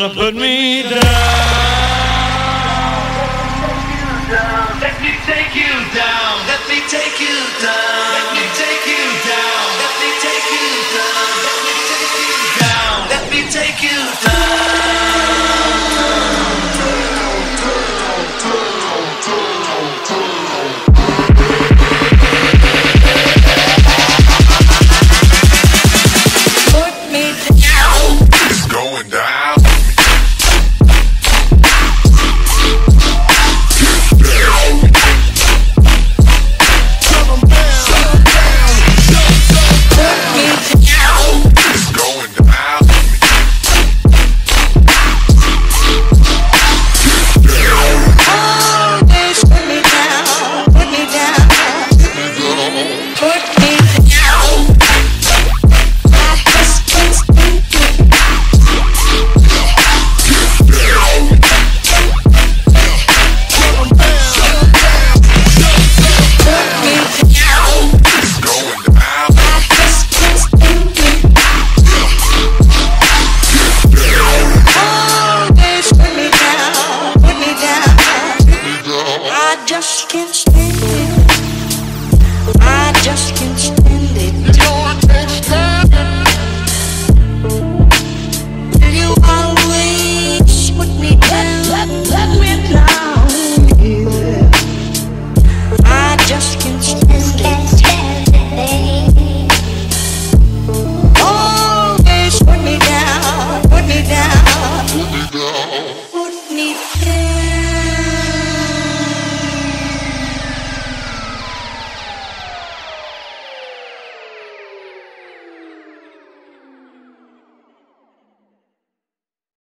gonna put me